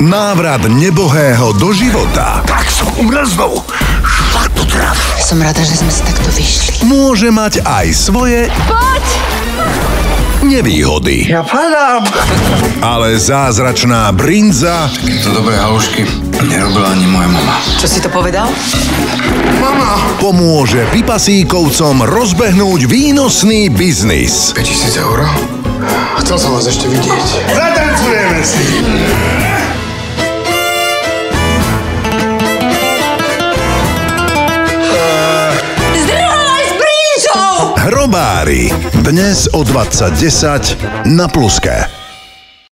Návrat nebohého do života Tak som umrel znovu. Šlatotrav. Som rada, že sme sa takto vyšli. môže mať aj svoje nevýhody. Ja padám. Ale zázračná brinza To dobré halušky nerobila ani moja mama. Čo si to povedal? pomôže pipasíkovcom rozbehnúť výnosný biznis. 5000 eur? Chcel som vás ešte vidieť. Zatancujeme Hrobári. Dnes o 20.10 na Pluske.